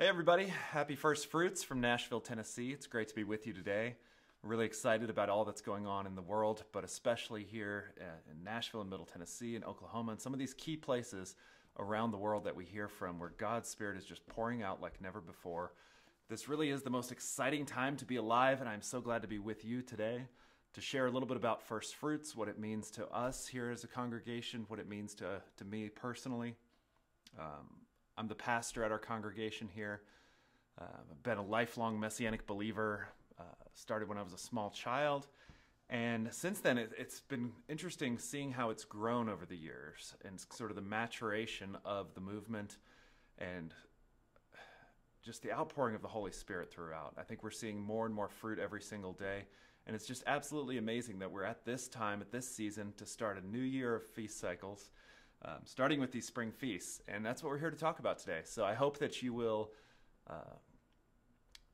Hey, everybody. Happy First Fruits from Nashville, Tennessee. It's great to be with you today. Really excited about all that's going on in the world, but especially here in Nashville and Middle Tennessee and Oklahoma and some of these key places around the world that we hear from where God's Spirit is just pouring out like never before. This really is the most exciting time to be alive, and I'm so glad to be with you today to share a little bit about First Fruits, what it means to us here as a congregation, what it means to, to me personally. Um, I'm the pastor at our congregation here. Uh, I've been a lifelong Messianic believer. Uh, started when I was a small child. And since then, it, it's been interesting seeing how it's grown over the years and sort of the maturation of the movement and just the outpouring of the Holy Spirit throughout. I think we're seeing more and more fruit every single day. And it's just absolutely amazing that we're at this time, at this season, to start a new year of feast cycles um, starting with these spring feasts. And that's what we're here to talk about today. So I hope that you will uh,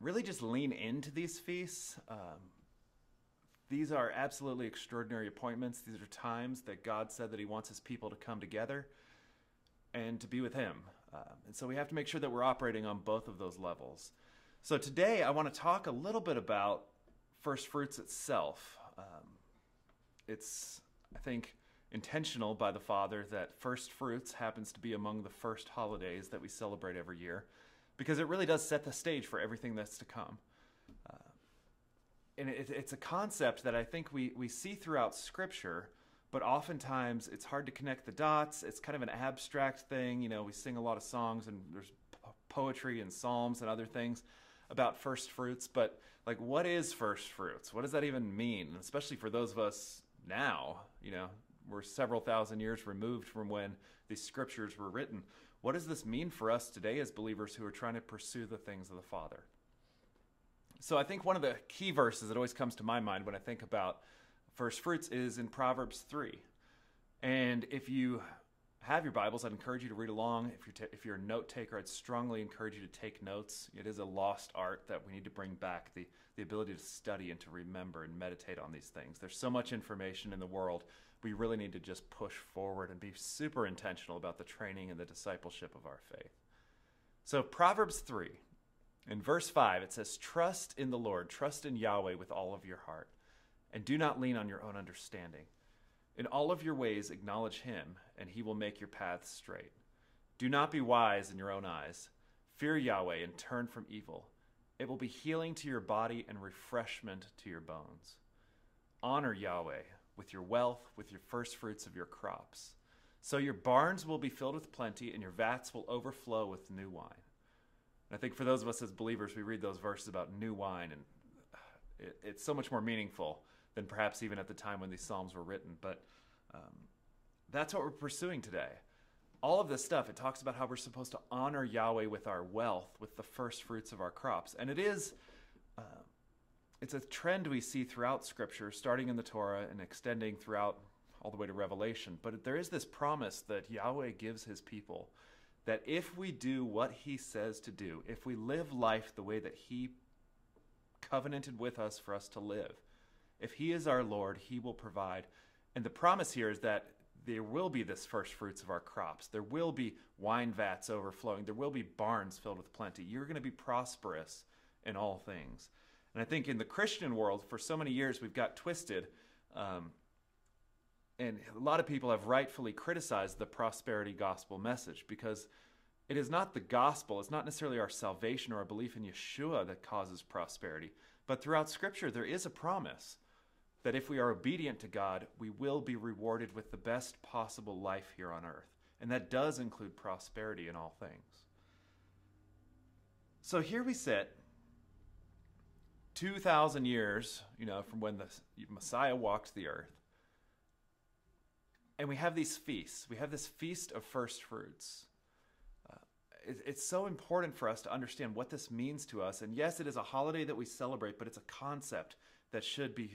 really just lean into these feasts. Um, these are absolutely extraordinary appointments. These are times that God said that He wants His people to come together and to be with Him. Um, and so we have to make sure that we're operating on both of those levels. So today I want to talk a little bit about first fruits itself. Um, it's, I think, intentional by the Father that first fruits happens to be among the first holidays that we celebrate every year because it really does set the stage for everything that's to come. Uh, and it, it's a concept that I think we, we see throughout Scripture, but oftentimes it's hard to connect the dots. It's kind of an abstract thing. You know, we sing a lot of songs and there's poetry and psalms and other things about first fruits, but like, what is first fruits? What does that even mean? especially for those of us now, you know, we're several thousand years removed from when these scriptures were written. What does this mean for us today as believers who are trying to pursue the things of the Father? So I think one of the key verses that always comes to my mind when I think about first fruits is in Proverbs 3. And if you have your Bibles, I'd encourage you to read along. If you're, if you're a note taker, I'd strongly encourage you to take notes. It is a lost art that we need to bring back the, the ability to study and to remember and meditate on these things. There's so much information in the world. We really need to just push forward and be super intentional about the training and the discipleship of our faith. So, Proverbs 3, in verse 5, it says, Trust in the Lord, trust in Yahweh with all of your heart, and do not lean on your own understanding. In all of your ways, acknowledge him, and he will make your paths straight. Do not be wise in your own eyes. Fear Yahweh and turn from evil. It will be healing to your body and refreshment to your bones. Honor Yahweh with your wealth, with your first fruits of your crops. So your barns will be filled with plenty, and your vats will overflow with new wine. And I think for those of us as believers, we read those verses about new wine, and it, it's so much more meaningful than perhaps even at the time when these Psalms were written. But um, that's what we're pursuing today. All of this stuff, it talks about how we're supposed to honor Yahweh with our wealth, with the first fruits of our crops. And it is, uh, it's a trend we see throughout Scripture, starting in the Torah and extending throughout all the way to Revelation. But there is this promise that Yahweh gives his people that if we do what he says to do, if we live life the way that he covenanted with us for us to live, if He is our Lord, He will provide. And the promise here is that there will be this first fruits of our crops. There will be wine vats overflowing. There will be barns filled with plenty. You're going to be prosperous in all things. And I think in the Christian world, for so many years, we've got twisted. Um, and a lot of people have rightfully criticized the prosperity gospel message because it is not the gospel, it's not necessarily our salvation or our belief in Yeshua that causes prosperity. But throughout Scripture, there is a promise that if we are obedient to God, we will be rewarded with the best possible life here on earth. And that does include prosperity in all things. So here we sit, 2,000 years, you know, from when the Messiah walked the earth. And we have these feasts. We have this feast of first fruits. Uh, it, it's so important for us to understand what this means to us. And yes, it is a holiday that we celebrate, but it's a concept that should be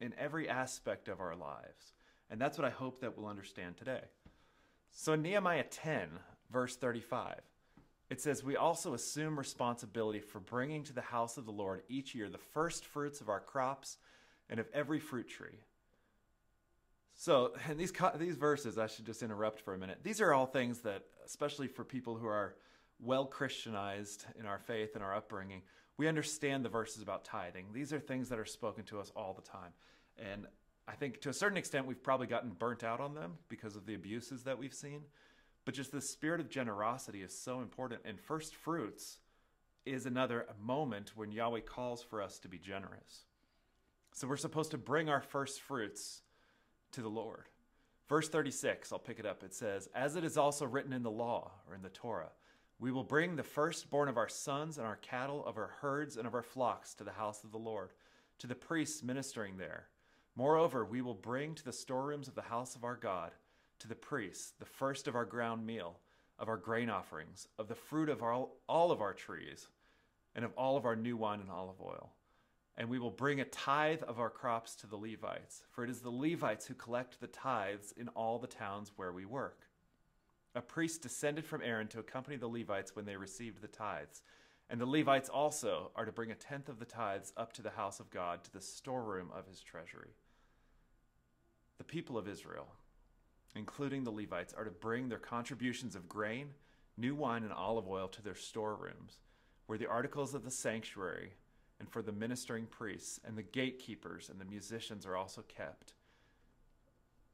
in every aspect of our lives. And that's what I hope that we'll understand today. So, in Nehemiah 10, verse 35, it says, We also assume responsibility for bringing to the house of the Lord each year the first fruits of our crops and of every fruit tree. So, and these, these verses, I should just interrupt for a minute. These are all things that, especially for people who are well Christianized in our faith and our upbringing, we understand the verses about tithing. These are things that are spoken to us all the time. And I think to a certain extent, we've probably gotten burnt out on them because of the abuses that we've seen. But just the spirit of generosity is so important. And first fruits is another moment when Yahweh calls for us to be generous. So we're supposed to bring our first fruits to the Lord. Verse 36, I'll pick it up. It says, As it is also written in the law or in the Torah, we will bring the firstborn of our sons and our cattle, of our herds and of our flocks to the house of the Lord, to the priests ministering there. Moreover, we will bring to the storerooms of the house of our God, to the priests, the first of our ground meal, of our grain offerings, of the fruit of all, all of our trees, and of all of our new wine and olive oil. And we will bring a tithe of our crops to the Levites, for it is the Levites who collect the tithes in all the towns where we work. A priest descended from Aaron to accompany the Levites when they received the tithes. And the Levites also are to bring a tenth of the tithes up to the house of God, to the storeroom of his treasury. The people of Israel, including the Levites, are to bring their contributions of grain, new wine, and olive oil to their storerooms, where the articles of the sanctuary and for the ministering priests and the gatekeepers and the musicians are also kept.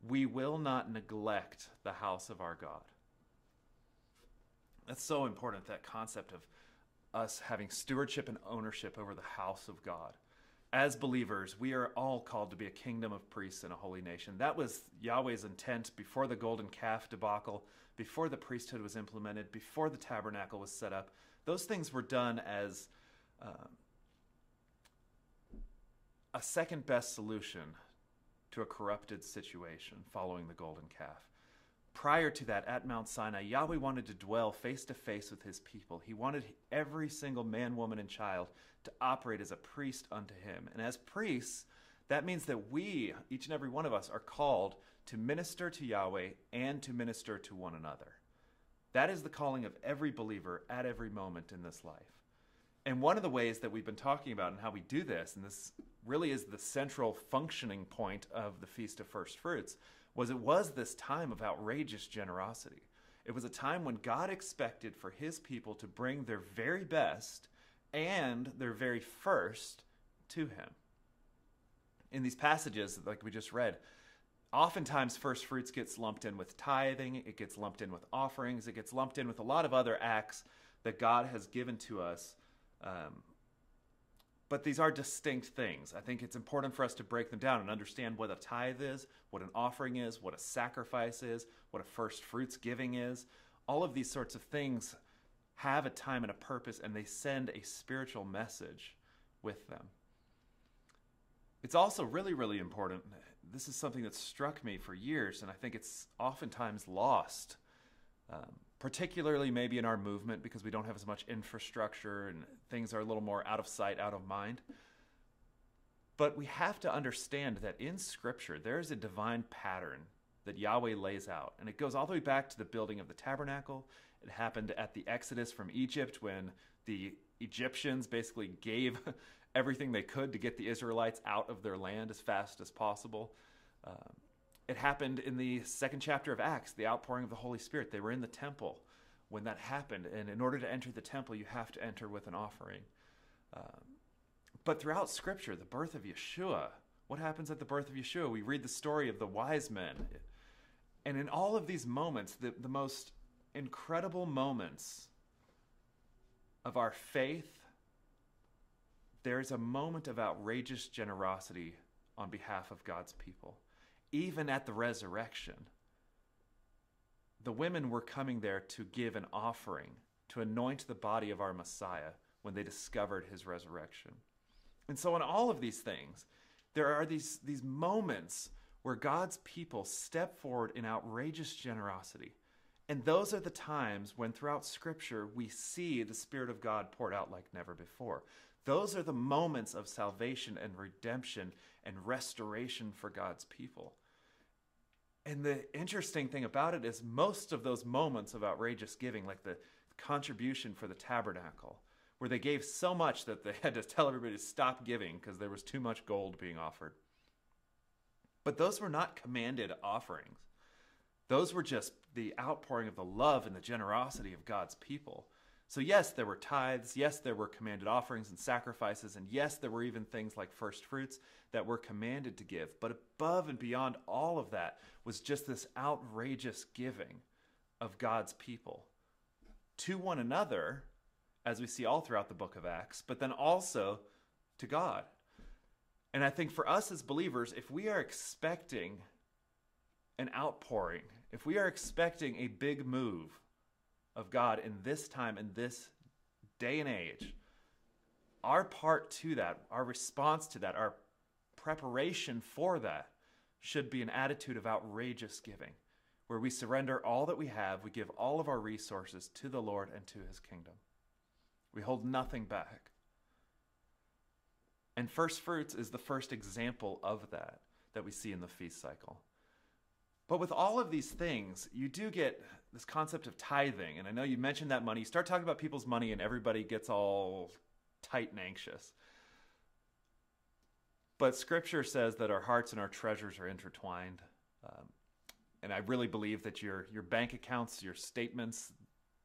We will not neglect the house of our God. That's so important, that concept of us having stewardship and ownership over the house of God as believers, we are all called to be a kingdom of priests and a holy nation. That was Yahweh's intent before the golden calf debacle, before the priesthood was implemented, before the tabernacle was set up. Those things were done as uh, a second best solution to a corrupted situation following the golden calf. Prior to that, at Mount Sinai, Yahweh wanted to dwell face to face with his people. He wanted every single man, woman, and child to operate as a priest unto him. And as priests, that means that we, each and every one of us, are called to minister to Yahweh and to minister to one another. That is the calling of every believer at every moment in this life. And one of the ways that we've been talking about and how we do this, and this really is the central functioning point of the Feast of First Fruits, was it was this time of outrageous generosity. It was a time when God expected for his people to bring their very best and their very first to him. In these passages, like we just read, oftentimes first fruits gets lumped in with tithing, it gets lumped in with offerings, it gets lumped in with a lot of other acts that God has given to us. Um, but these are distinct things. I think it's important for us to break them down and understand what a tithe is, what an offering is, what a sacrifice is, what a first fruits giving is. All of these sorts of things have a time and a purpose, and they send a spiritual message with them. It's also really, really important. This is something that struck me for years, and I think it's oftentimes lost, um, particularly maybe in our movement because we don't have as much infrastructure and things are a little more out of sight, out of mind. But we have to understand that in Scripture, there is a divine pattern that Yahweh lays out. And it goes all the way back to the building of the tabernacle. It happened at the Exodus from Egypt when the Egyptians basically gave everything they could to get the Israelites out of their land as fast as possible. Um, it happened in the second chapter of Acts, the outpouring of the Holy Spirit. They were in the temple when that happened. And in order to enter the temple, you have to enter with an offering. Um, but throughout Scripture, the birth of Yeshua, what happens at the birth of Yeshua? We read the story of the wise men. And in all of these moments, the, the most incredible moments of our faith, there's a moment of outrageous generosity on behalf of God's people. Even at the resurrection, the women were coming there to give an offering, to anoint the body of our Messiah when they discovered his resurrection. And so, in all of these things, there are these, these moments where God's people step forward in outrageous generosity. And those are the times when throughout Scripture we see the Spirit of God poured out like never before. Those are the moments of salvation and redemption and restoration for God's people. And the interesting thing about it is, most of those moments of outrageous giving, like the contribution for the tabernacle, where they gave so much that they had to tell everybody to stop giving because there was too much gold being offered. But those were not commanded offerings. Those were just the outpouring of the love and the generosity of God's people. So, yes, there were tithes. Yes, there were commanded offerings and sacrifices. And yes, there were even things like first fruits that were commanded to give. But above and beyond all of that was just this outrageous giving of God's people to one another, as we see all throughout the book of Acts, but then also to God. And I think for us as believers, if we are expecting an outpouring, if we are expecting a big move of God in this time, in this day and age, our part to that, our response to that, our preparation for that should be an attitude of outrageous giving, where we surrender all that we have, we give all of our resources to the Lord and to his kingdom. We hold nothing back. And first fruits is the first example of that that we see in the feast cycle. But with all of these things, you do get this concept of tithing. And I know you mentioned that money. You start talking about people's money, and everybody gets all tight and anxious. But scripture says that our hearts and our treasures are intertwined. Um, and I really believe that your, your bank accounts, your statements,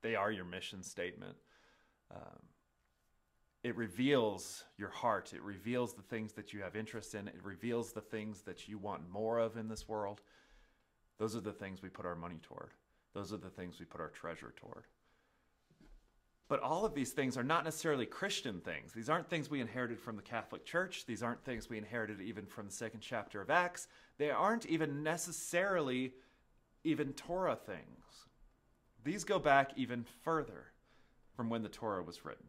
they are your mission statement. Um, it reveals your heart. It reveals the things that you have interest in. It reveals the things that you want more of in this world. Those are the things we put our money toward. Those are the things we put our treasure toward. But all of these things are not necessarily Christian things. These aren't things we inherited from the Catholic Church. These aren't things we inherited even from the second chapter of Acts. They aren't even necessarily even Torah things. These go back even further from when the Torah was written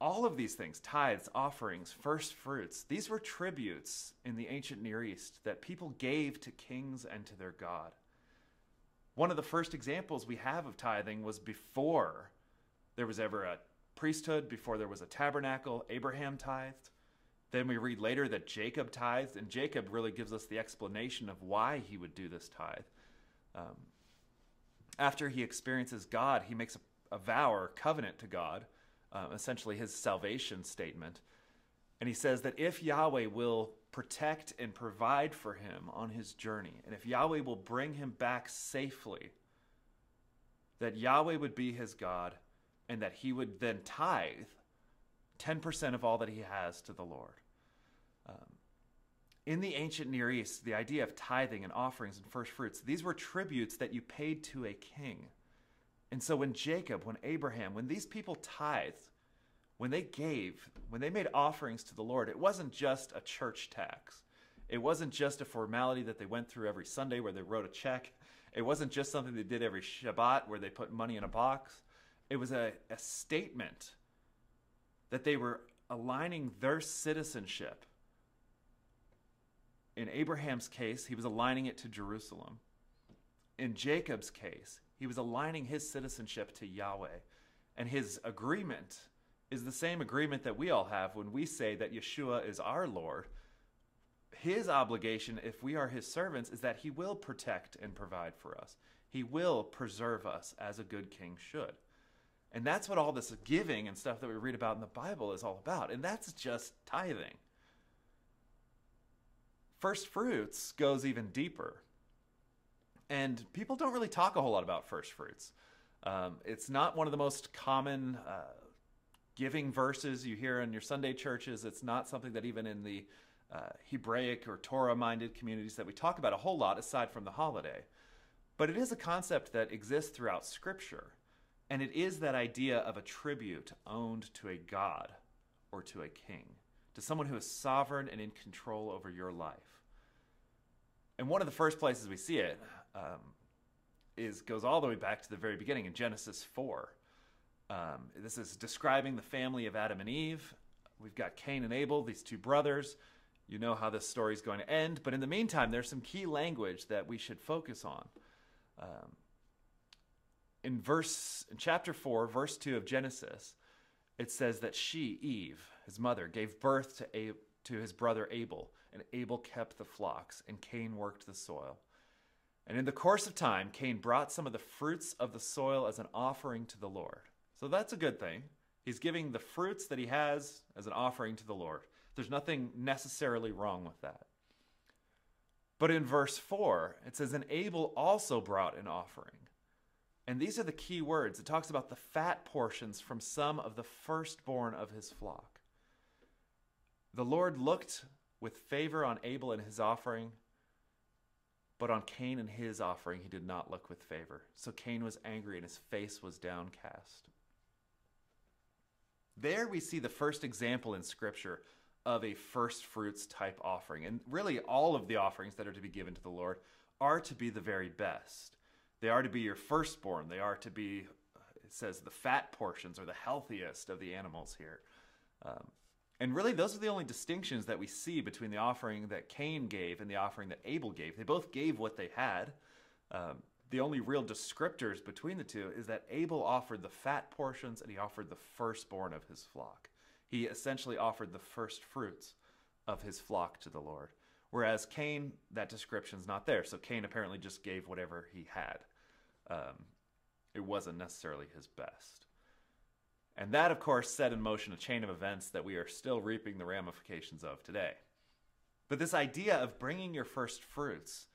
all of these things tithes, offerings, first fruits these were tributes in the ancient Near East that people gave to kings and to their God. One of the first examples we have of tithing was before there was ever a priesthood, before there was a tabernacle, Abraham tithed. Then we read later that Jacob tithed, and Jacob really gives us the explanation of why he would do this tithe. Um, after he experiences God, he makes a, a vow or covenant to God uh, essentially his salvation statement. And he says that if Yahweh will protect and provide for him on his journey, and if Yahweh will bring him back safely, that Yahweh would be his God, and that he would then tithe 10% of all that he has to the Lord. Um, in the ancient Near East, the idea of tithing and offerings and first fruits, these were tributes that you paid to a king. And so when Jacob, when Abraham, when these people tithed, when they gave, when they made offerings to the Lord, it wasn't just a church tax. It wasn't just a formality that they went through every Sunday where they wrote a check. It wasn't just something they did every Shabbat where they put money in a box. It was a, a statement that they were aligning their citizenship. In Abraham's case, he was aligning it to Jerusalem. In Jacob's case, he was aligning his citizenship to Yahweh. And his agreement is the same agreement that we all have when we say that Yeshua is our Lord. His obligation, if we are his servants, is that he will protect and provide for us. He will preserve us as a good king should. And that's what all this giving and stuff that we read about in the Bible is all about. And that's just tithing. First fruits goes even deeper. And people don't really talk a whole lot about first fruits. Um, it's not one of the most common uh, giving verses you hear in your Sunday churches. It's not something that even in the uh, Hebraic or Torah minded communities that we talk about a whole lot aside from the holiday. But it is a concept that exists throughout Scripture. And it is that idea of a tribute owned to a God or to a king, to someone who is sovereign and in control over your life. And one of the first places we see it um, is goes all the way back to the very beginning in Genesis 4. Um, this is describing the family of Adam and Eve. We've got Cain and Abel, these two brothers. You know how this story is going to end, but in the meantime, there's some key language that we should focus on. Um, in verse in chapter 4, verse 2 of Genesis, it says that she, Eve, his mother, gave birth to, A- to his brother Abel, and Abel kept the flocks, and Cain worked the soil. And in the course of time, Cain brought some of the fruits of the soil as an offering to the Lord. So that's a good thing. He's giving the fruits that he has as an offering to the Lord. There's nothing necessarily wrong with that. But in verse 4, it says, And Abel also brought an offering. And these are the key words. It talks about the fat portions from some of the firstborn of his flock. The Lord looked with favor on Abel and his offering, but on Cain and his offering he did not look with favor. So Cain was angry and his face was downcast. There we see the first example in Scripture of a first fruits type offering. And really, all of the offerings that are to be given to the Lord are to be the very best. They are to be your firstborn. They are to be, it says, the fat portions or the healthiest of the animals here. Um, and really, those are the only distinctions that we see between the offering that Cain gave and the offering that Abel gave. They both gave what they had. Um, the only real descriptors between the two is that Abel offered the fat portions and he offered the firstborn of his flock. He essentially offered the first fruits of his flock to the Lord. Whereas Cain, that description's not there. So Cain apparently just gave whatever he had. Um, it wasn't necessarily his best. And that, of course, set in motion a chain of events that we are still reaping the ramifications of today. But this idea of bringing your first fruits,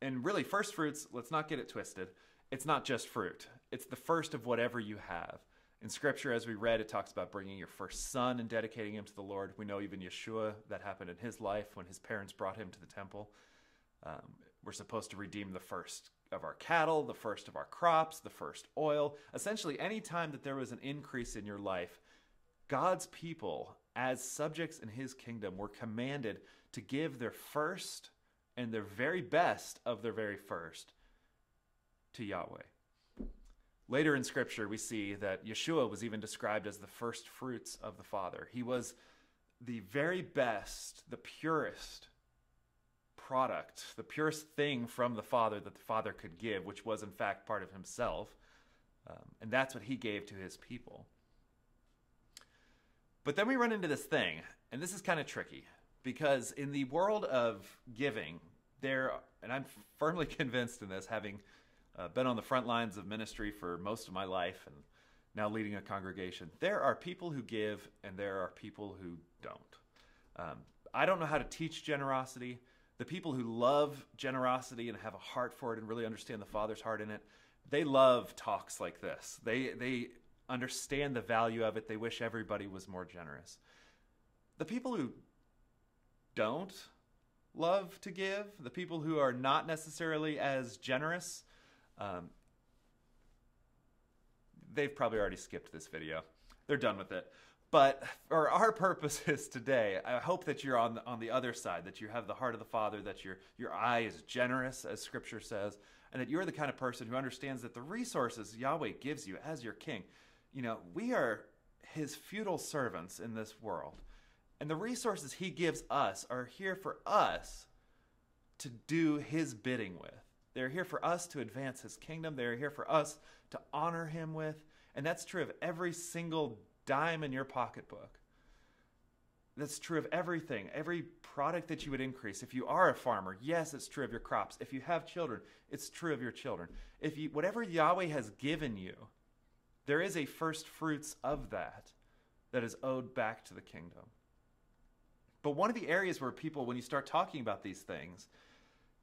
and really, first fruits, let's not get it twisted, it's not just fruit, it's the first of whatever you have. In scripture, as we read, it talks about bringing your first son and dedicating him to the Lord. We know even Yeshua, that happened in his life when his parents brought him to the temple. Um, we're supposed to redeem the first of our cattle, the first of our crops, the first oil. Essentially, any time that there was an increase in your life, God's people, as subjects in his kingdom, were commanded to give their first and their very best of their very first to Yahweh. Later in Scripture, we see that Yeshua was even described as the first fruits of the Father. He was the very best, the purest product, the purest thing from the Father that the Father could give, which was in fact part of Himself. Um, and that's what He gave to His people. But then we run into this thing, and this is kind of tricky because in the world of giving, there, and I'm firmly convinced in this, having uh, been on the front lines of ministry for most of my life and now leading a congregation. There are people who give and there are people who don't. Um, I don't know how to teach generosity. The people who love generosity and have a heart for it and really understand the Father's heart in it, they love talks like this. They, they understand the value of it. They wish everybody was more generous. The people who don't love to give, the people who are not necessarily as generous, um, they've probably already skipped this video. They're done with it. But for our purposes today, I hope that you're on the, on the other side, that you have the heart of the Father, that your, your eye is generous, as Scripture says, and that you're the kind of person who understands that the resources Yahweh gives you as your king, you know, we are his feudal servants in this world. And the resources he gives us are here for us to do his bidding with. They're here for us to advance his kingdom. They're here for us to honor him with. And that's true of every single dime in your pocketbook. That's true of everything, every product that you would increase. If you are a farmer, yes, it's true of your crops. If you have children, it's true of your children. If you whatever Yahweh has given you, there is a first fruits of that that is owed back to the kingdom. But one of the areas where people, when you start talking about these things,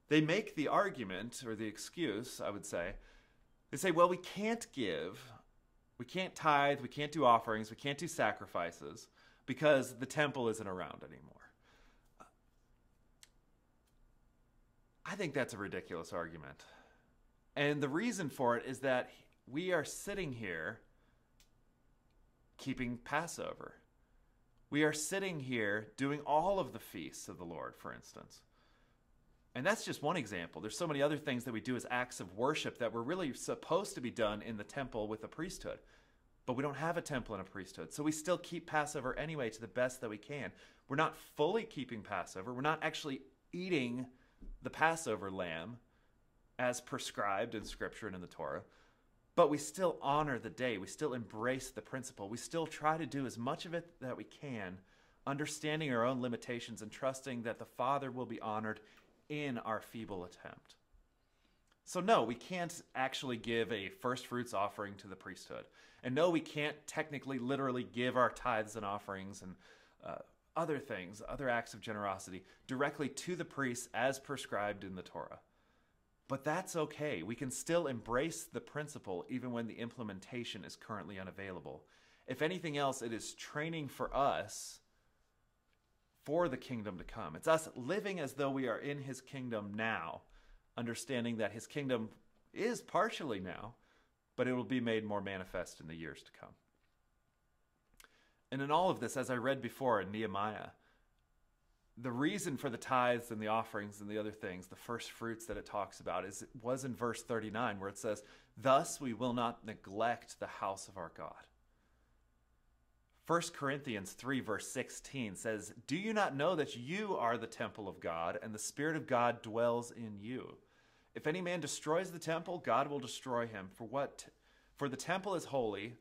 they make the argument or the excuse, I would say, they say, well, we can't give, we can't tithe, we can't do offerings, we can't do sacrifices because the temple isn't around anymore. I think that's a ridiculous argument. And the reason for it is that we are sitting here keeping Passover. We are sitting here doing all of the feasts of the Lord, for instance. And that's just one example. There's so many other things that we do as acts of worship that were really supposed to be done in the temple with the priesthood. But we don't have a temple and a priesthood. So we still keep Passover anyway to the best that we can. We're not fully keeping Passover. We're not actually eating the Passover lamb as prescribed in Scripture and in the Torah. But we still honor the day. We still embrace the principle. We still try to do as much of it that we can, understanding our own limitations and trusting that the Father will be honored in our feeble attempt. So, no, we can't actually give a first fruits offering to the priesthood. And no, we can't technically, literally give our tithes and offerings and uh, other things, other acts of generosity, directly to the priests as prescribed in the Torah. But that's okay. We can still embrace the principle even when the implementation is currently unavailable. If anything else, it is training for us for the kingdom to come. It's us living as though we are in his kingdom now, understanding that his kingdom is partially now, but it will be made more manifest in the years to come. And in all of this, as I read before in Nehemiah, the reason for the tithes and the offerings and the other things, the first fruits that it talks about, is it was in verse 39 where it says, Thus we will not neglect the house of our God. 1 Corinthians 3, verse 16 says, Do you not know that you are the temple of God, and the Spirit of God dwells in you? If any man destroys the temple, God will destroy him. For what? For the temple is holy,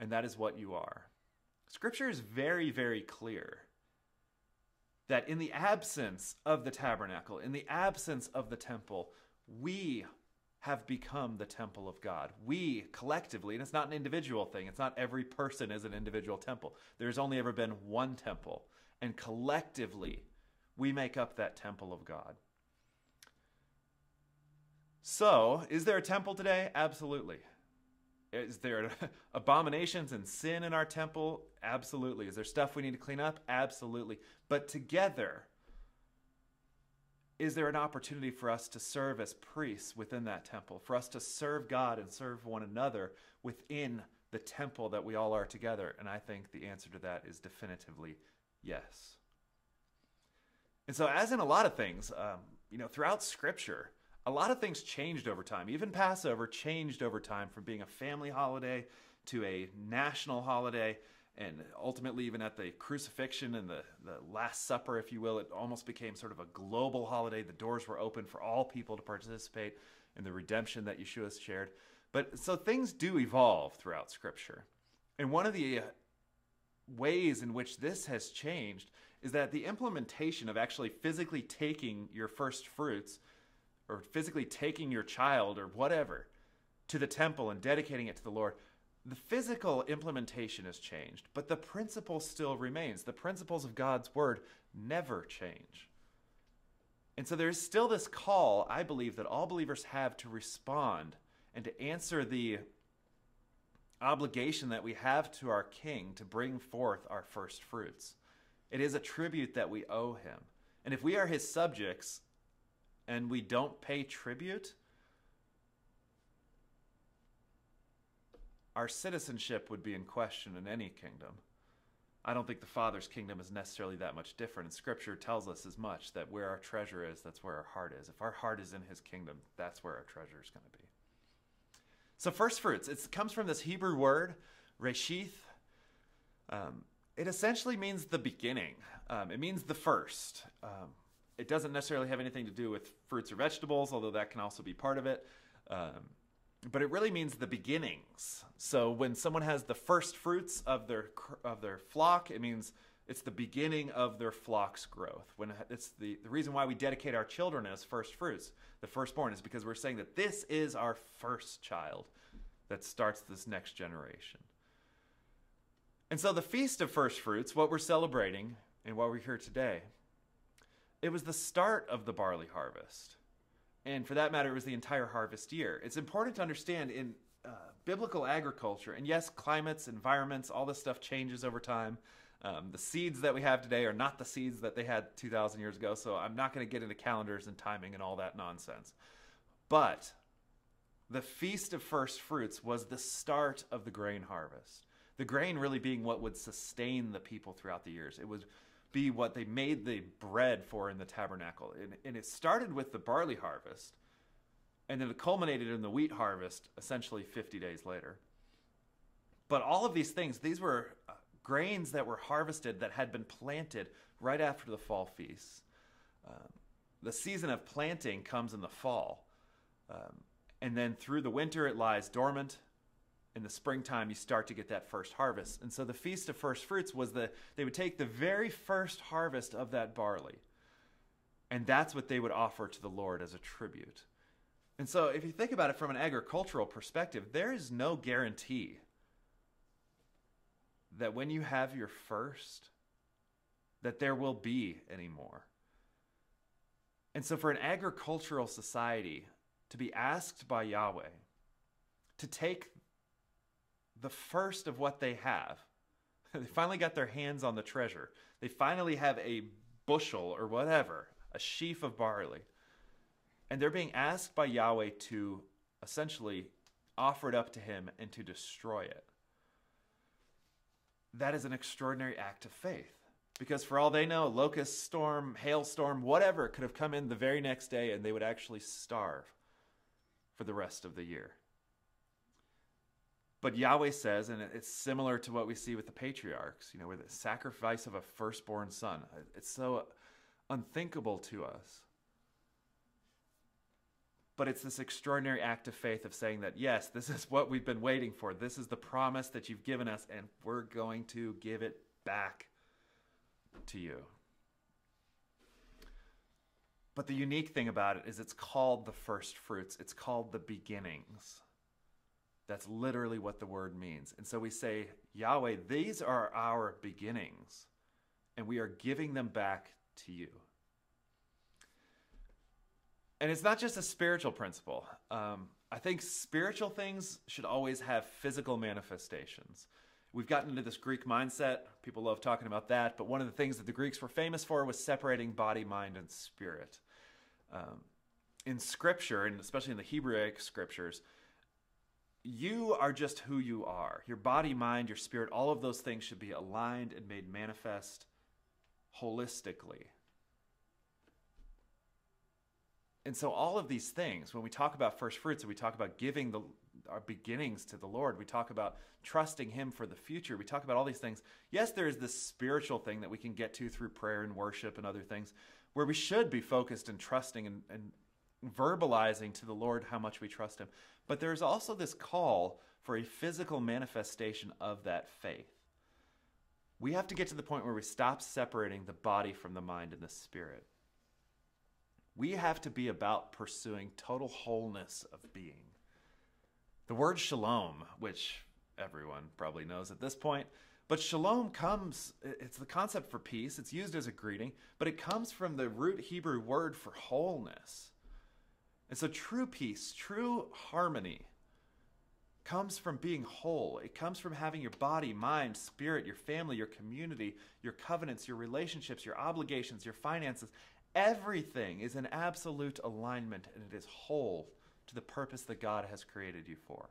and that is what you are. Scripture is very, very clear that in the absence of the tabernacle, in the absence of the temple, we have become the temple of God. We collectively, and it's not an individual thing, it's not every person is an individual temple. There's only ever been one temple, and collectively, we make up that temple of God. So, is there a temple today? Absolutely. Is there abominations and sin in our temple? Absolutely. Is there stuff we need to clean up? Absolutely. But together, is there an opportunity for us to serve as priests within that temple, for us to serve God and serve one another within the temple that we all are together? And I think the answer to that is definitively yes. And so, as in a lot of things, um, you know, throughout Scripture, a lot of things changed over time. Even Passover changed over time from being a family holiday to a national holiday. And ultimately, even at the crucifixion and the, the Last Supper, if you will, it almost became sort of a global holiday. The doors were open for all people to participate in the redemption that Yeshua shared. But so things do evolve throughout Scripture. And one of the uh, ways in which this has changed is that the implementation of actually physically taking your first fruits or physically taking your child or whatever to the temple and dedicating it to the Lord, the physical implementation has changed, but the principle still remains. The principles of God's word never change. And so there's still this call, I believe, that all believers have to respond and to answer the obligation that we have to our King to bring forth our first fruits. It is a tribute that we owe him. And if we are his subjects, and we don't pay tribute, our citizenship would be in question in any kingdom. I don't think the Father's kingdom is necessarily that much different. And Scripture tells us as much that where our treasure is, that's where our heart is. If our heart is in His kingdom, that's where our treasure is going to be. So, first fruits, it comes from this Hebrew word, reshith. Um, it essentially means the beginning, um, it means the first. Um, it doesn't necessarily have anything to do with fruits or vegetables, although that can also be part of it. Um, but it really means the beginnings. So when someone has the first fruits of their of their flock, it means it's the beginning of their flock's growth. When it's the, the reason why we dedicate our children as first fruits, the firstborn, is because we're saying that this is our first child that starts this next generation. And so the feast of first fruits, what we're celebrating and what we're here today, it was the start of the barley harvest. And for that matter, it was the entire harvest year. It's important to understand in uh, biblical agriculture, and yes, climates, environments, all this stuff changes over time. Um, the seeds that we have today are not the seeds that they had 2,000 years ago, so I'm not going to get into calendars and timing and all that nonsense. But the Feast of First Fruits was the start of the grain harvest. The grain really being what would sustain the people throughout the years. It was be what they made the bread for in the tabernacle. And, and it started with the barley harvest, and then it culminated in the wheat harvest essentially 50 days later. But all of these things, these were uh, grains that were harvested that had been planted right after the fall feasts. Um, the season of planting comes in the fall. Um, and then through the winter, it lies dormant in the springtime you start to get that first harvest. And so the feast of first fruits was the they would take the very first harvest of that barley. And that's what they would offer to the Lord as a tribute. And so if you think about it from an agricultural perspective, there is no guarantee that when you have your first that there will be any more. And so, for an agricultural society to be asked by Yahweh to take the first of what they have, they finally got their hands on the treasure. They finally have a bushel or whatever, a sheaf of barley. And they're being asked by Yahweh to essentially offer it up to him and to destroy it. That is an extraordinary act of faith. Because for all they know, locust storm, hailstorm, whatever could have come in the very next day and they would actually starve for the rest of the year. But Yahweh says, and it's similar to what we see with the patriarchs, you know, with the sacrifice of a firstborn son. Uh, it's so unthinkable to us. But it's this extraordinary act of faith of saying that, yes, this is what we've been waiting for. This is the promise that you've given us, and we're going to give it back to you. But the unique thing about it is it's called the first fruits, it's called the beginnings. That's literally what the word means. And so we say, Yahweh, these are our beginnings, and we are giving them back to you. And it's not just a spiritual principle. Um, I think spiritual things should always have physical manifestations. We've gotten into this Greek mindset. People love talking about that. But one of the things that the Greeks were famous for was separating body, mind, and spirit. Um, in Scripture, and especially in the Hebraic Scriptures, you are just who you are. Your body, mind, your spirit, all of those things should be aligned and made manifest holistically. And so, all of these things, when we talk about first fruits and we talk about giving the, our beginnings to the Lord, we talk about trusting Him for the future, we talk about all these things. Yes, there is this spiritual thing that we can get to through prayer and worship and other things where we should be focused and trusting and, and verbalizing to the Lord how much we trust Him. But there's also this call for a physical manifestation of that faith. We have to get to the point where we stop separating the body from the mind and the spirit. We have to be about pursuing total wholeness of being. The word shalom, which everyone probably knows at this point, but shalom comes, it's the concept for peace. It's used as a greeting, but it comes from the root Hebrew word for wholeness. And so true peace, true harmony comes from being whole. It comes from having your body, mind, spirit, your family, your community, your covenants, your relationships, your obligations, your finances, Everything is in absolute alignment and it is whole to the purpose that God has created you for.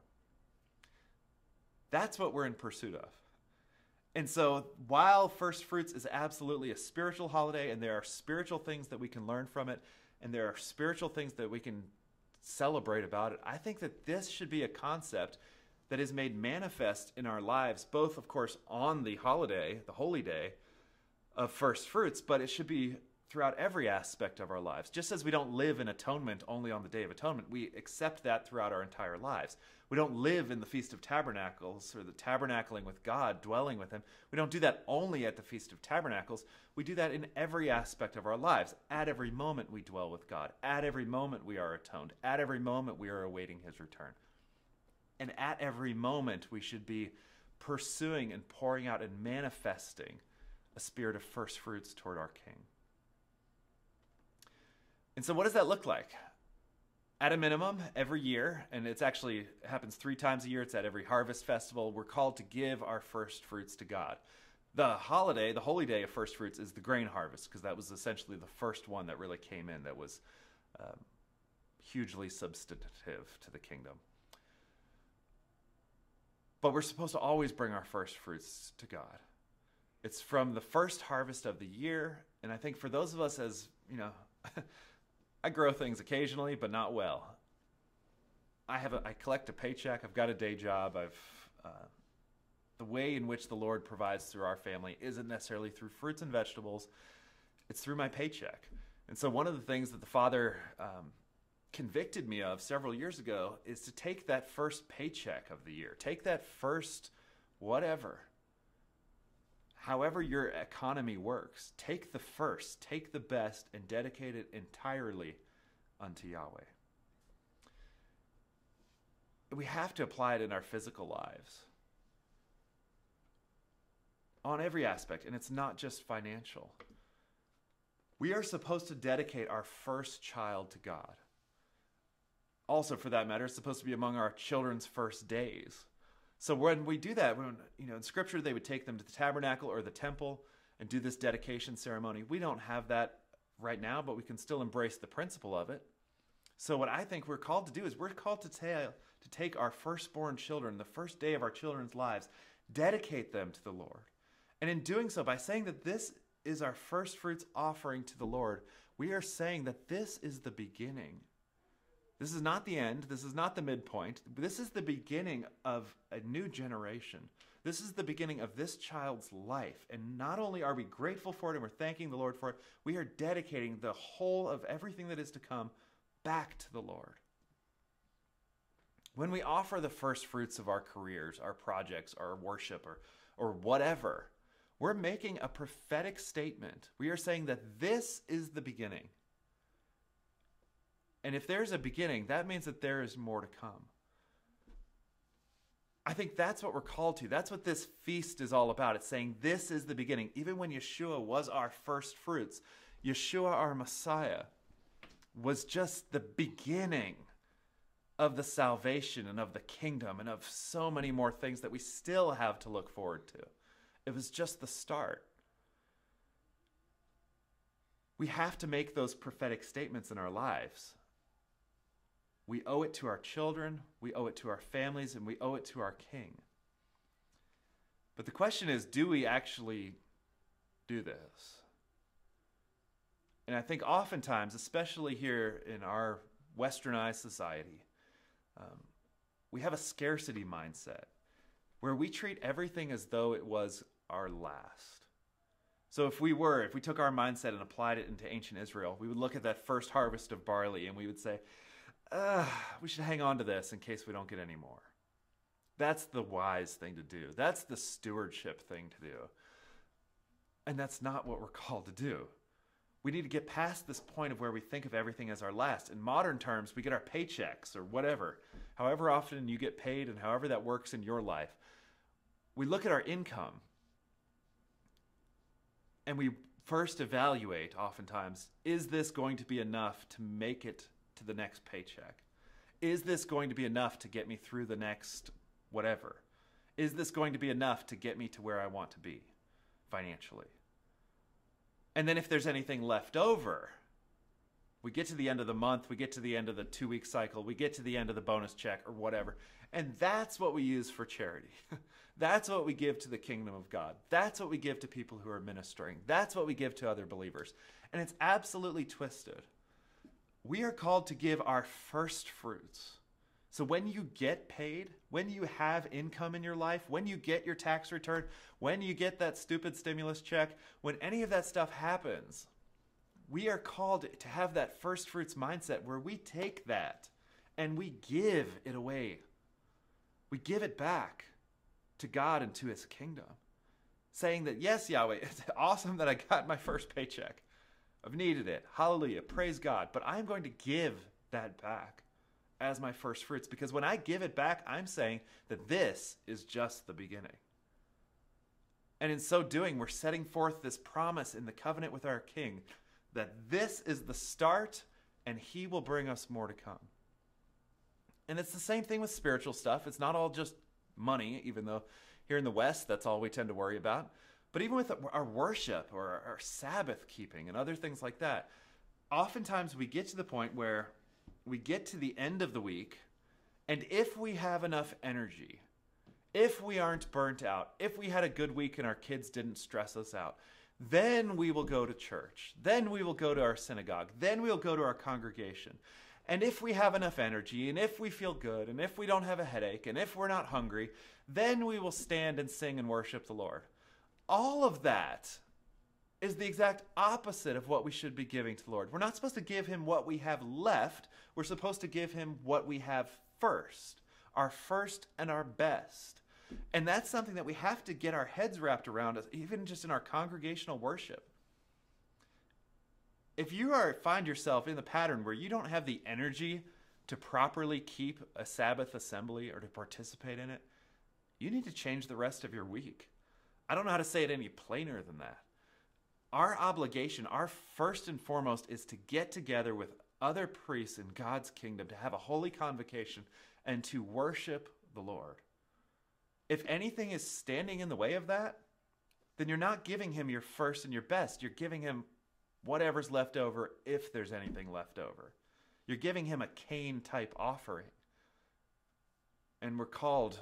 That's what we're in pursuit of. And so, while First Fruits is absolutely a spiritual holiday, and there are spiritual things that we can learn from it, and there are spiritual things that we can celebrate about it, I think that this should be a concept that is made manifest in our lives, both, of course, on the holiday, the holy day of First Fruits, but it should be throughout every aspect of our lives. Just as we don't live in atonement only on the Day of Atonement, we accept that throughout our entire lives. We don't live in the Feast of Tabernacles or the tabernacling with God, dwelling with Him. We don't do that only at the Feast of Tabernacles. We do that in every aspect of our lives. At every moment, we dwell with God. At every moment, we are atoned. At every moment, we are awaiting His return. And at every moment, we should be pursuing and pouring out and manifesting a spirit of first fruits toward our King. And so, what does that look like? At a minimum, every year, and it's actually it happens three times a year, it's at every harvest festival, we're called to give our first fruits to God. The holiday, the holy day of first fruits, is the grain harvest, because that was essentially the first one that really came in that was um, hugely substantive to the kingdom. But we're supposed to always bring our first fruits to God. It's from the first harvest of the year, and I think for those of us as, you know, I grow things occasionally, but not well. I have a, I collect a paycheck. I've got a day job. I've uh, the way in which the Lord provides through our family isn't necessarily through fruits and vegetables. It's through my paycheck. And so one of the things that the Father um, convicted me of several years ago is to take that first paycheck of the year, take that first whatever, however your economy works, take the first, take the best, and dedicate it entirely unto Yahweh. We have to apply it in our physical lives on every aspect, and it's not just financial. We are supposed to dedicate our first child to God. Also, for that matter, it's supposed to be among our children's first days. So when we do that, when you know in Scripture they would take them to the tabernacle or the temple and do this dedication ceremony. We don't have that right now, but we can still embrace the principle of it. So what I think we're called to do is we're called to, to take our firstborn children, the first day of our children's lives, dedicate them to the Lord. And in doing so, by saying that this is our first fruits offering to the Lord, we are saying that this is the beginning. This is not the end. This is not the midpoint. This is the beginning of a new generation. This is the beginning of this child's life. And not only are we grateful for it and we're thanking the Lord for it, we are dedicating the whole of everything that is to come back to the Lord. When we offer the first fruits of our careers, our projects, our worship, or, or whatever, we're making a prophetic statement. We are saying that this is the beginning. And if there's a beginning, that means that there is more to come. I think that's what we're called to. That's what this feast is all about. It's saying this is the beginning. Even when Yeshua was our first fruits, Yeshua, our Messiah, was just the beginning of the salvation and of the kingdom and of so many more things that we still have to look forward to. It was just the start. We have to make those prophetic statements in our lives. We owe it to our children, we owe it to our families, and we owe it to our King. But the question is do we actually do this? And I think oftentimes, especially here in our westernized society, um, we have a scarcity mindset where we treat everything as though it was our last. So if we were, if we took our mindset and applied it into ancient Israel, we would look at that first harvest of barley and we would say, uh, we should hang on to this in case we don't get any more. That's the wise thing to do. That's the stewardship thing to do. And that's not what we're called to do. We need to get past this point of where we think of everything as our last. In modern terms, we get our paychecks or whatever, however often you get paid and however that works in your life. We look at our income and we first evaluate, oftentimes, is this going to be enough to make it to the next paycheck? Is this going to be enough to get me through the next whatever? Is this going to be enough to get me to where I want to be financially? And then if there's anything left over, we get to the end of the month, we get to the end of the two week cycle, we get to the end of the bonus check or whatever. And that's what we use for charity. that's what we give to the kingdom of God. That's what we give to people who are ministering. That's what we give to other believers. And it's absolutely twisted we are called to give our first fruits. So when you get paid, when you have income in your life, when you get your tax return, when you get that stupid stimulus check, when any of that stuff happens, we are called to have that first fruits mindset where we take that and we give it away. We give it back to God and to his kingdom. Saying that, yes, Yahweh, it's awesome that I got my first paycheck. I've needed it. Hallelujah. Praise God. But I'm going to give that back as my first fruits because when I give it back, I'm saying that this is just the beginning. And in so doing, we're setting forth this promise in the covenant with our King that this is the start and he will bring us more to come. And it's the same thing with spiritual stuff. It's not all just money, even though here in the West, that's all we tend to worry about. But even with our worship or our Sabbath keeping and other things like that, oftentimes we get to the point where we get to the end of the week, and if we have enough energy, if we aren't burnt out, if we had a good week and our kids didn't stress us out, then we will go to church. Then we will go to our synagogue. Then we'll go to our congregation. And if we have enough energy, and if we feel good, and if we don't have a headache, and if we're not hungry, then we will stand and sing and worship the Lord. All of that is the exact opposite of what we should be giving to the Lord. We're not supposed to give him what we have left. We're supposed to give him what we have first, our first and our best. And that's something that we have to get our heads wrapped around, even just in our congregational worship. If you are find yourself in the pattern where you don't have the energy to properly keep a Sabbath assembly or to participate in it, you need to change the rest of your week. I don't know how to say it any plainer than that. Our obligation, our first and foremost, is to get together with other priests in God's kingdom, to have a holy convocation, and to worship the Lord. If anything is standing in the way of that, then you're not giving him your first and your best. You're giving him whatever's left over, if there's anything left over. You're giving him a Cain type offering. And we're called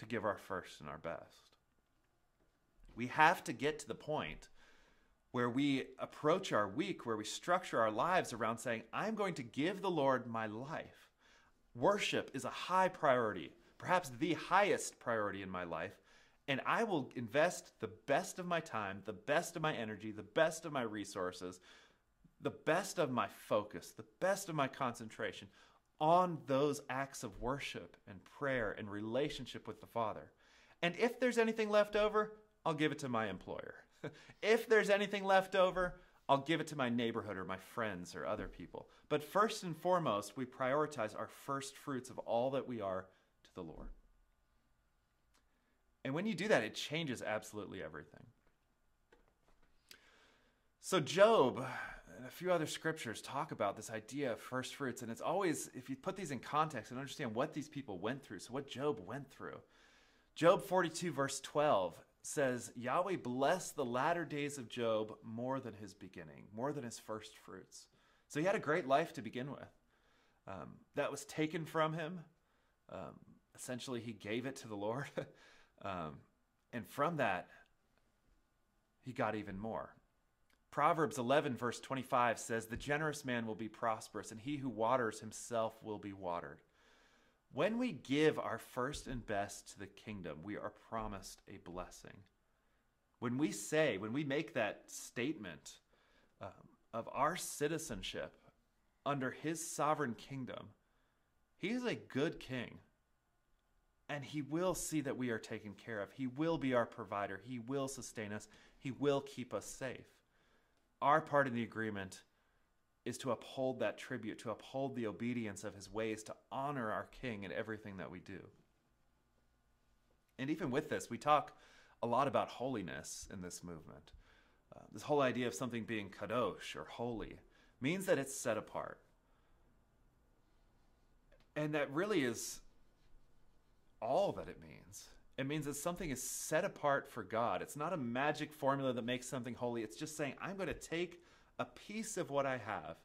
to give our first and our best. We have to get to the point where we approach our week, where we structure our lives around saying, I'm going to give the Lord my life. Worship is a high priority, perhaps the highest priority in my life. And I will invest the best of my time, the best of my energy, the best of my resources, the best of my focus, the best of my concentration on those acts of worship and prayer and relationship with the Father. And if there's anything left over, I'll give it to my employer. if there's anything left over, I'll give it to my neighborhood or my friends or other people. But first and foremost, we prioritize our first fruits of all that we are to the Lord. And when you do that, it changes absolutely everything. So, Job and a few other scriptures talk about this idea of first fruits. And it's always, if you put these in context and understand what these people went through, so what Job went through. Job 42, verse 12 says, Yahweh blessed the latter days of Job more than his beginning, more than his first fruits. So he had a great life to begin with. Um, that was taken from him. Um, essentially, he gave it to the Lord. um, and from that, he got even more. Proverbs 11, verse 25 says, The generous man will be prosperous, and he who waters himself will be watered. When we give our first and best to the kingdom, we are promised a blessing. When we say, when we make that statement um, of our citizenship under his sovereign kingdom, he is a good king. And he will see that we are taken care of. He will be our provider. He will sustain us. He will keep us safe. Our part in the agreement is to uphold that tribute, to uphold the obedience of his ways, to honor our king in everything that we do. And even with this, we talk a lot about holiness in this movement. Uh, this whole idea of something being kadosh or holy means that it's set apart. And that really is all that it means. It means that something is set apart for God. It's not a magic formula that makes something holy. It's just saying, I'm going to take a piece of what I have,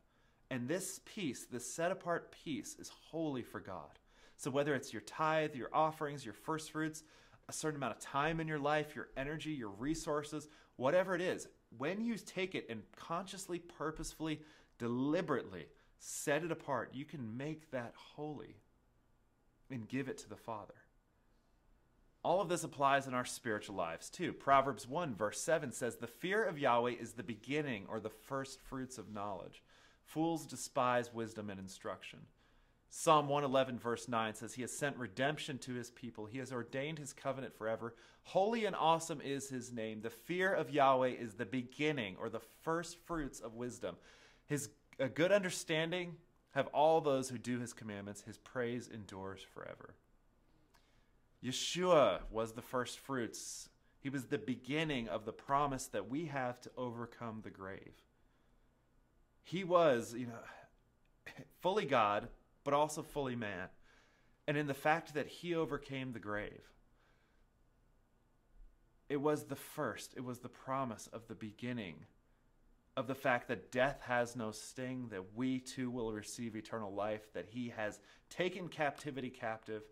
and this piece, this set apart piece, is holy for God. So whether it's your tithe, your offerings, your first fruits, a certain amount of time in your life, your energy, your resources, whatever it is, when you take it and consciously, purposefully, deliberately set it apart, you can make that holy and give it to the Father. All of this applies in our spiritual lives too. Proverbs 1, verse 7 says, The fear of Yahweh is the beginning or the first fruits of knowledge. Fools despise wisdom and instruction. Psalm 111, verse 9 says, He has sent redemption to his people. He has ordained his covenant forever. Holy and awesome is his name. The fear of Yahweh is the beginning or the first fruits of wisdom. His a good understanding have all those who do his commandments. His praise endures forever. Yeshua was the first fruits. He was the beginning of the promise that we have to overcome the grave. He was, you know, fully God, but also fully man. And in the fact that he overcame the grave, it was the first, it was the promise of the beginning of the fact that death has no sting, that we too will receive eternal life, that he has taken captivity captive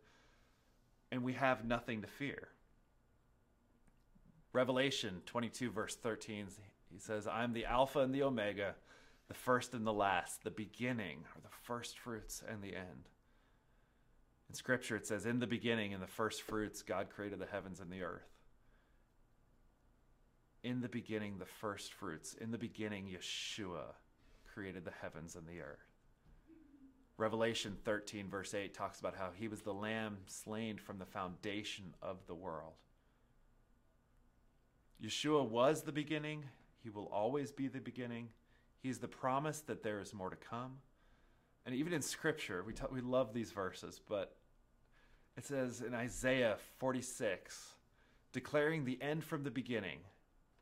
and we have nothing to fear. Revelation 22, verse 13, he says, I'm the Alpha and the Omega, the first and the last, the beginning, or the first fruits and the end. In Scripture, it says, In the beginning, in the first fruits, God created the heavens and the earth. In the beginning, the first fruits. In the beginning, Yeshua created the heavens and the earth. Revelation 13, verse 8, talks about how he was the lamb slain from the foundation of the world. Yeshua was the beginning. He will always be the beginning. He's the promise that there is more to come. And even in Scripture, we, we love these verses, but it says in Isaiah 46, declaring the end from the beginning,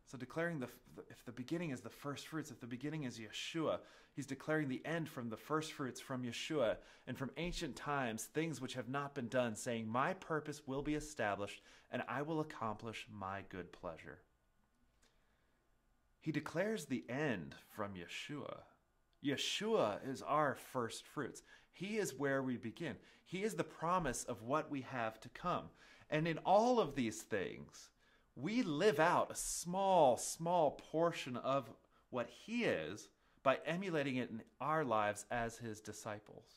So declaring the if the beginning is the first fruits, if the beginning is Yeshua, he's declaring the end from the first fruits from Yeshua and from ancient times, things which have not been done, saying, "My purpose will be established, and I will accomplish my good pleasure." He declares the end from Yeshua. Yeshua is our first fruits. He is where we begin. He is the promise of what we have to come. And in all of these things, we live out a small, small portion of what He is by emulating it in our lives as His disciples.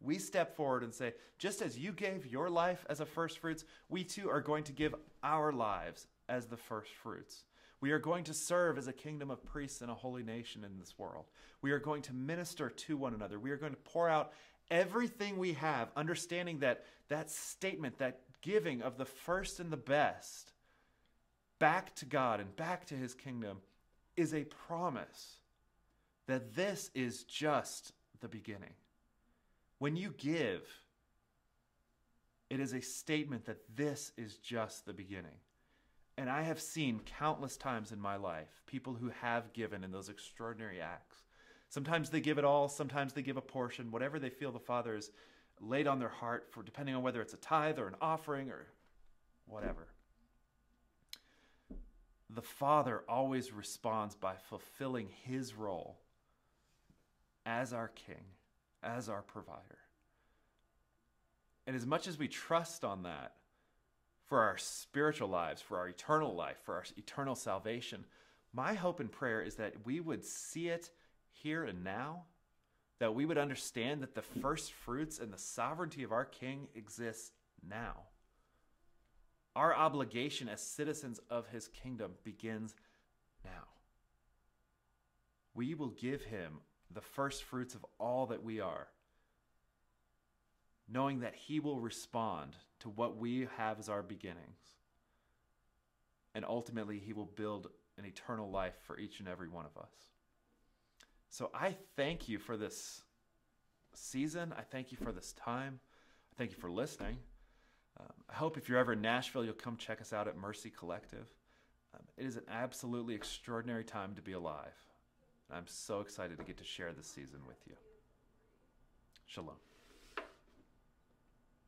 We step forward and say, just as you gave your life as a first fruits, we too are going to give our lives as the first fruits. We are going to serve as a kingdom of priests and a holy nation in this world. We are going to minister to one another. We are going to pour out everything we have, understanding that that statement, that giving of the first and the best, back to God and back to his kingdom is a promise that this is just the beginning. When you give, it is a statement that this is just the beginning. And I have seen countless times in my life people who have given in those extraordinary acts. Sometimes they give it all, sometimes they give a portion, whatever they feel the Father has laid on their heart for depending on whether it's a tithe or an offering or whatever the Father always responds by fulfilling his role as our King, as our provider. And as much as we trust on that for our spiritual lives, for our eternal life, for our eternal salvation, my hope and prayer is that we would see it here and now, that we would understand that the first fruits and the sovereignty of our King exists now. Our obligation as citizens of his kingdom begins now. We will give him the first fruits of all that we are, knowing that he will respond to what we have as our beginnings. And ultimately, he will build an eternal life for each and every one of us. So I thank you for this season. I thank you for this time. I thank you for listening. Um, I hope if you're ever in Nashville, you'll come check us out at Mercy Collective. Um, it is an absolutely extraordinary time to be alive. And I'm so excited to get to share this season with you. Shalom.